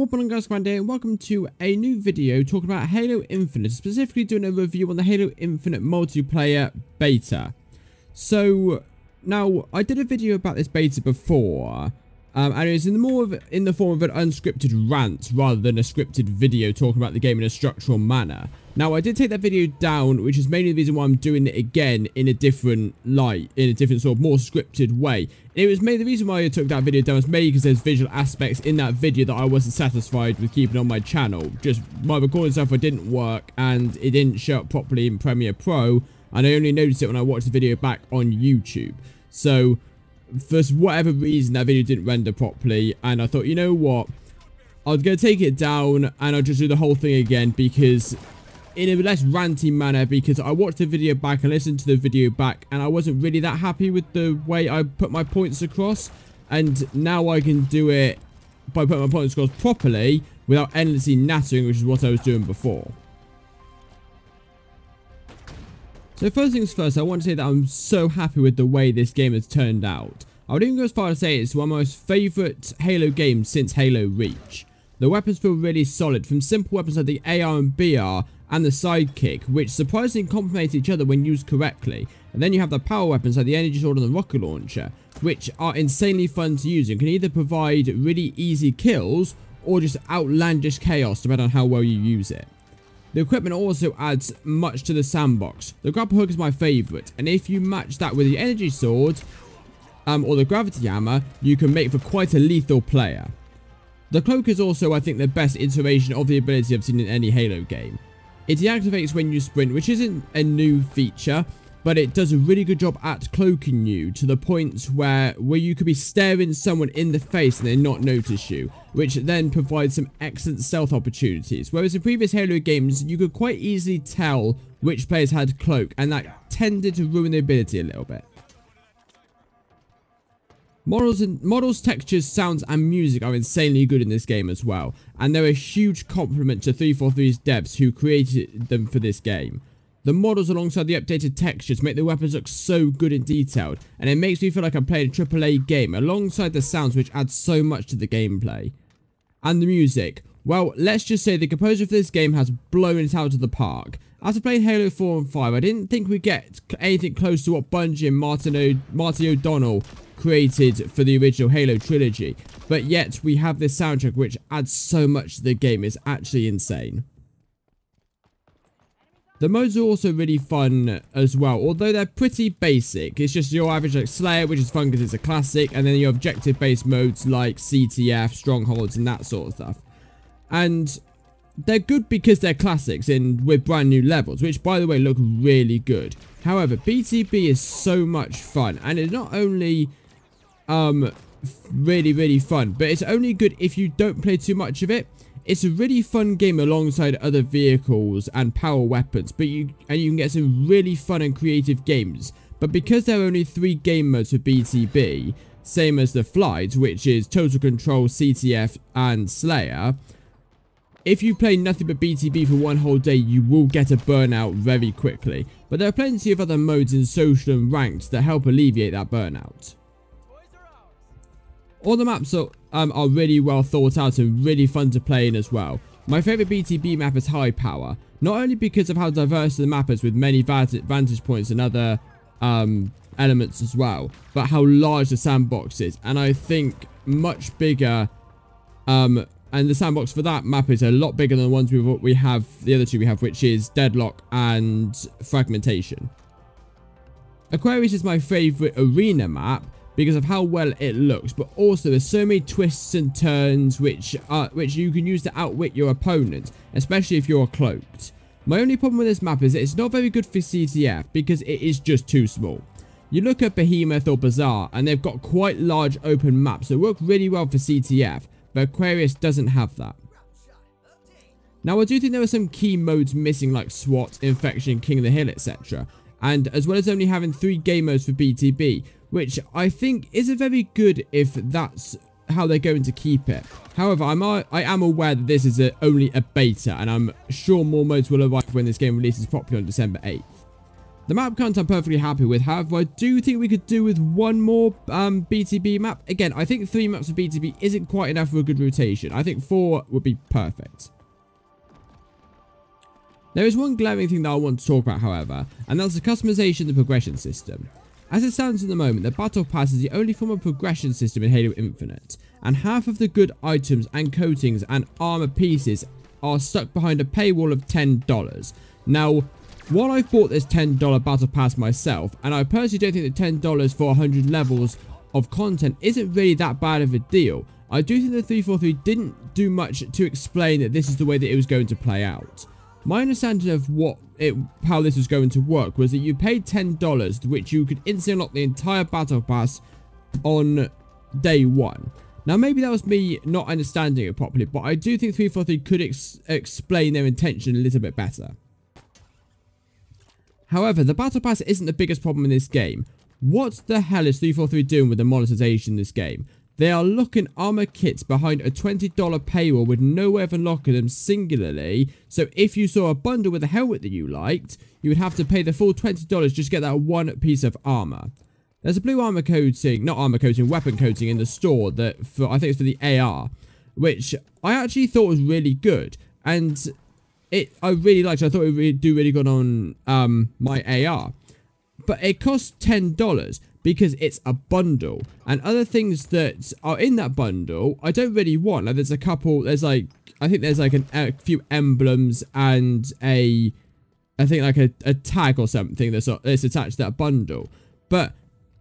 What on guys, Commander and welcome to a new video talking about Halo Infinite, specifically doing a review on the Halo Infinite multiplayer beta. So, now, I did a video about this beta before, um, and it was in the more of, in the form of an unscripted rant rather than a scripted video talking about the game in a structural manner. Now, I did take that video down, which is mainly the reason why I'm doing it again in a different light, in a different sort of more scripted way. It was mainly the reason why I took that video down was mainly because there's visual aspects in that video that I wasn't satisfied with keeping on my channel. Just my recording software didn't work and it didn't show up properly in Premiere Pro, and I only noticed it when I watched the video back on YouTube. So, for whatever reason, that video didn't render properly, and I thought, you know what? I was going to take it down and I'll just do the whole thing again because in a less ranty manner because I watched the video back and listened to the video back and I wasn't really that happy with the way I put my points across and now I can do it by putting my points across properly without endlessly nattering which is what I was doing before. So first things first, I want to say that I'm so happy with the way this game has turned out. I would even go as far as to say it's one of my most favourite Halo games since Halo Reach. The weapons feel really solid, from simple weapons like the AR and BR and the sidekick, which surprisingly complement each other when used correctly. And then you have the power weapons like the energy sword and the rocket launcher, which are insanely fun to use and can either provide really easy kills or just outlandish chaos depending on how well you use it. The equipment also adds much to the sandbox. The grapple hook is my favourite, and if you match that with the energy sword um, or the gravity hammer, you can make for quite a lethal player. The cloak is also, I think, the best iteration of the ability I've seen in any Halo game. It deactivates when you sprint, which isn't a new feature, but it does a really good job at cloaking you to the point where where you could be staring someone in the face and they not notice you, which then provides some excellent stealth opportunities. Whereas in previous Halo games, you could quite easily tell which players had cloak, and that tended to ruin the ability a little bit. Models and models, textures, sounds, and music are insanely good in this game as well, and they're a huge compliment to 343's devs who created them for this game. The models alongside the updated textures make the weapons look so good and detailed, and it makes me feel like I'm playing a AAA game alongside the sounds which add so much to the gameplay. And the music. Well, let's just say the composer for this game has blown it out of the park. After playing Halo 4 and 5, I didn't think we'd get anything close to what Bungie and Martin, Martin O'Donnell created for the original Halo trilogy. But yet, we have this soundtrack which adds so much to the game. It's actually insane. The modes are also really fun as well, although they're pretty basic. It's just your average like Slayer, which is fun because it's a classic, and then your objective-based modes like CTF, Strongholds, and that sort of stuff. And they're good because they're classics and with brand new levels, which by the way look really good. However, BTB is so much fun and it's not only um really really fun, but it's only good if you don't play too much of it. It's a really fun game alongside other vehicles and power weapons, but you and you can get some really fun and creative games. But because there are only three game modes for BTB, same as the flight, which is Total Control, CTF, and Slayer, if you play nothing but BTB for one whole day, you will get a burnout very quickly. But there are plenty of other modes in social and ranked that help alleviate that burnout. All the maps are, um, are really well thought out and really fun to play in as well. My favourite BTB map is High Power, not only because of how diverse the map is with many vantage points and other um, elements as well, but how large the sandbox is. And I think much bigger um, and the sandbox for that map is a lot bigger than the ones we we have, the other two we have, which is Deadlock and Fragmentation. Aquarius is my favourite arena map because of how well it looks, but also there's so many twists and turns which are, which you can use to outwit your opponent, especially if you're cloaked. My only problem with this map is that it's not very good for CTF because it is just too small. You look at Behemoth or Bazaar and they've got quite large open maps that work really well for CTF, but Aquarius doesn't have that. Now, I do think there are some key modes missing like SWAT, Infection, King of the Hill, etc. And as well as only having three game modes for BTB, which I think isn't very good if that's how they're going to keep it. However, I'm, I am aware that this is a, only a beta, and I'm sure more modes will arrive when this game releases properly on December 8th. The map count I'm perfectly happy with. However, I do think we could do with one more um, BTB map. Again, I think three maps of BTB isn't quite enough for a good rotation. I think four would be perfect. There is one glaring thing that I want to talk about, however, and that's the customization of the progression system. As it stands at the moment, the Battle Pass is the only form of progression system in Halo Infinite, and half of the good items and coatings and armor pieces are stuck behind a paywall of $10. Now, while I've bought this $10 Battle Pass myself, and I personally don't think that $10 for 100 levels of content isn't really that bad of a deal, I do think the 343 didn't do much to explain that this is the way that it was going to play out. My understanding of what it, how this was going to work was that you paid $10, which you could instantly unlock the entire Battle Pass on day one. Now, maybe that was me not understanding it properly, but I do think 343 could ex explain their intention a little bit better. However, the Battle Pass isn't the biggest problem in this game. What the hell is 343 doing with the monetization in this game? They are locking armor kits behind a $20 paywall with no way of unlocking them singularly. So if you saw a bundle with a helmet that you liked, you would have to pay the full $20 just to get that one piece of armor. There's a blue armor coating, not armor coating, weapon coating in the store that for I think it's for the AR, which I actually thought was really good. And it I really liked. It. I thought it would do really good on um, my AR, but it costs ten dollars because it's a bundle, and other things that are in that bundle I don't really want. Like there's a couple. There's like I think there's like an, a few emblems and a I think like a, a tag or something that's, that's attached to that bundle. But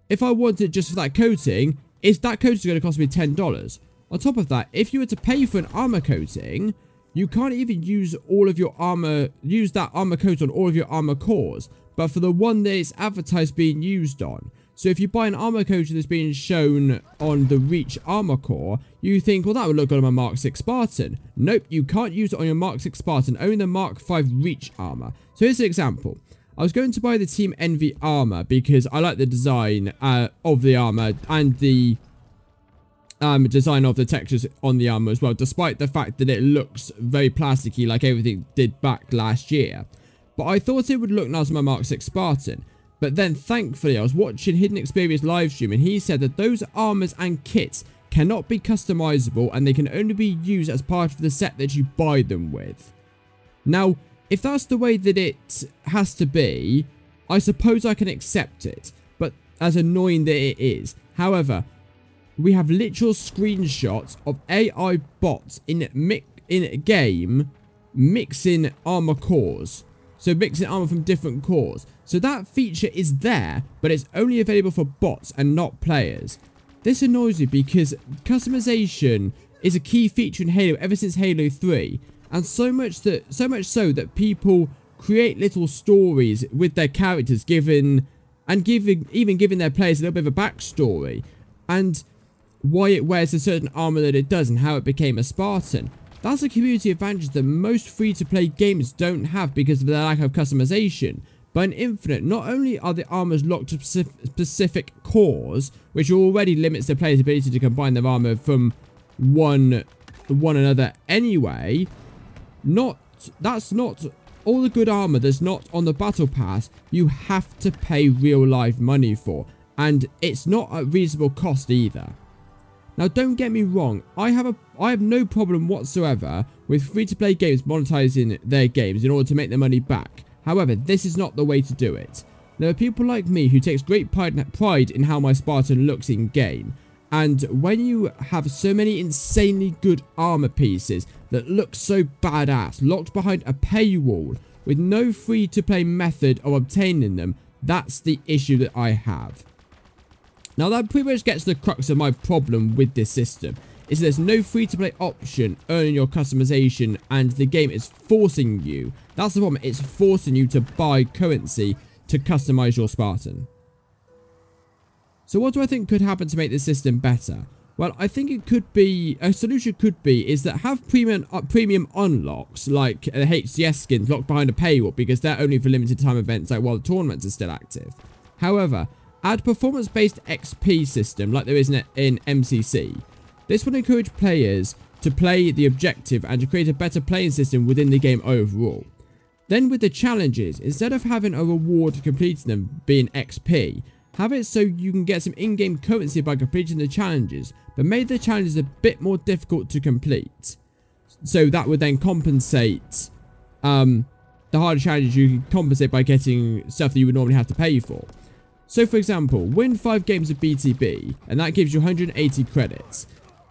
if I want it just for that coating, is that coating going to cost me $10? On top of that, if you were to pay for an armor coating, you can't even use all of your armor, use that armor coat on all of your armor cores, but for the one that it's advertised being used on. So if you buy an armor coat that's being shown on the Reach armor core, you think, well, that would look good on my Mark 6 Spartan. Nope, you can't use it on your Mark 6 Spartan, only the Mark 5 Reach armor. So here's an example. I was going to buy the Team Envy armor because I like the design uh, of the armor and the um, design of the textures on the armor as well, despite the fact that it looks very plasticky like everything did back last year. But I thought it would look nice on my Mark 6 Spartan. But then, thankfully, I was watching Hidden Experience livestream and he said that those armors and kits cannot be customizable and they can only be used as part of the set that you buy them with. Now, if that's the way that it has to be, I suppose I can accept it, but as annoying that it is. However, we have literal screenshots of AI bots in mi in game mixing armor cores. So mixing armor from different cores. So that feature is there, but it's only available for bots and not players. This annoys me because customization is a key feature in Halo ever since Halo 3. And so much that so much so that people create little stories with their characters given and giving even giving their players a little bit of a backstory. And why it wears a certain armor that it does and how it became a Spartan. That's a community advantage that most free-to-play games don't have because of their lack of customization. But in Infinite, not only are the armors locked to specific cores, which already limits the player's ability to combine their armor from one one another anyway, not that's not all the good armor that's not on the battle pass you have to pay real life money for and it's not at reasonable cost either now, don't get me wrong, I have a I have no problem whatsoever with free-to-play games monetizing their games in order to make their money back. However, this is not the way to do it. There are people like me who takes great pride in how my Spartan looks in-game. And when you have so many insanely good armor pieces that look so badass, locked behind a paywall, with no free-to-play method of obtaining them, that's the issue that I have. Now that pretty much gets to the crux of my problem with this system, is there's no free-to-play option earning your customization and the game is forcing you, that's the problem, it's forcing you to buy currency to customize your Spartan. So what do I think could happen to make this system better? Well, I think it could be, a solution could be, is that have premium uh, premium unlocks, like the HCS skins locked behind a paywall, because they're only for limited time events, like while the tournaments are still active. However, Add performance-based XP system like there is in, in MCC. This will encourage players to play the objective and to create a better playing system within the game overall. Then with the challenges, instead of having a reward to completing them being XP, have it so you can get some in-game currency by completing the challenges, but make the challenges a bit more difficult to complete. So that would then compensate um, the harder challenges you can compensate by getting stuff that you would normally have to pay for. So for example, win 5 games of BTB, and that gives you 180 credits.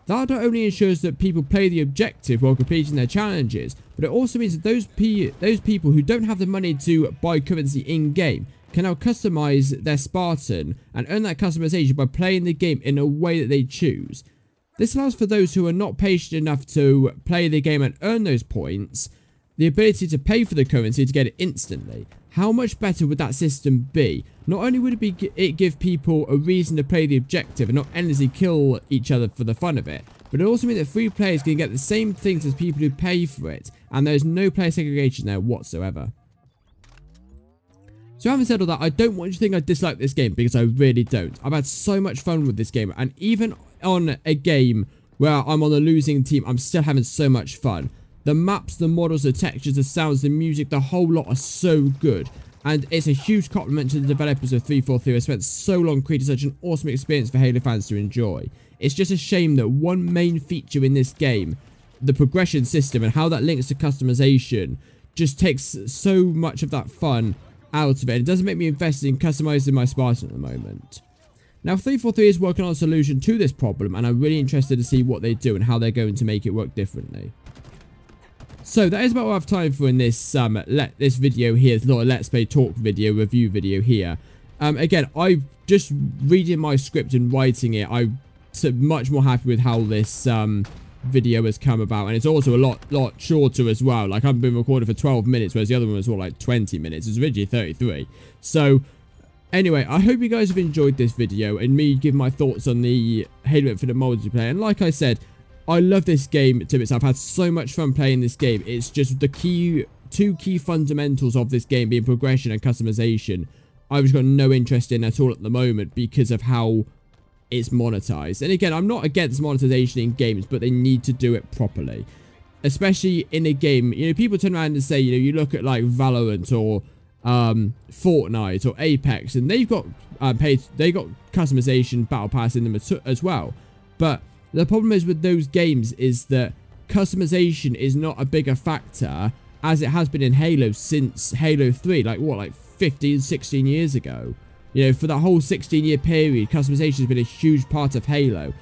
That not only ensures that people play the objective while completing their challenges, but it also means that those, pe those people who don't have the money to buy currency in-game can now customize their Spartan and earn that customization by playing the game in a way that they choose. This allows for those who are not patient enough to play the game and earn those points, the ability to pay for the currency to get it instantly. How much better would that system be? Not only would it, be, it give people a reason to play the objective and not endlessly kill each other for the fun of it, but it also means that free players can get the same things as people who pay for it, and there's no player segregation there whatsoever. So having said all that, I don't want you to think I dislike this game because I really don't. I've had so much fun with this game and even on a game where I'm on the losing team, I'm still having so much fun. The maps, the models, the textures, the sounds, the music, the whole lot are so good. And it's a huge compliment to the developers of 343 who spent so long creating such an awesome experience for Halo fans to enjoy. It's just a shame that one main feature in this game, the progression system and how that links to customization, just takes so much of that fun out of it. It doesn't make me invested in customizing my Spartan at the moment. Now 343 is working on a solution to this problem and I'm really interested to see what they do and how they're going to make it work differently. So that is about what I have time for in this um let this video here. It's not a let's play talk video, review video here. Um again, I just reading my script and writing it, I'm much more happy with how this um video has come about. And it's also a lot lot shorter as well. Like i've been recording for 12 minutes whereas the other one was all like 20 minutes. It's originally 33 so anyway i hope you guys have enjoyed this video and me give my thoughts on the halo infinite multiplayer. And like i said i love this game to bits i've had so much fun playing this game it's just the key two key fundamentals of this game being progression and customization i've just got no interest in at all at the moment because of how it's monetized. And again, I'm not against monetization in games, but they need to do it properly. Especially in a game, you know, people turn around and say, you know, you look at like Valorant or um, Fortnite or Apex, and they've got uh, paid, they got customization battle pass in them as well. But the problem is with those games is that customization is not a bigger factor as it has been in Halo since Halo 3, like what, like 15, 16 years ago. You know, for that whole 16 year period, customization has been a huge part of Halo.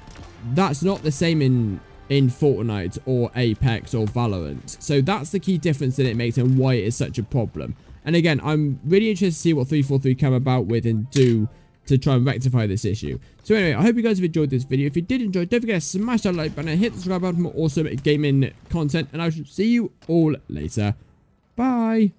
That's not the same in in Fortnite or Apex or Valorant. So that's the key difference that it makes and why it is such a problem. And again, I'm really interested to see what 343 come about with and do to try and rectify this issue. So anyway, I hope you guys have enjoyed this video. If you did enjoy, don't forget to smash that like button and hit the subscribe button for more awesome gaming content. And I shall see you all later. Bye.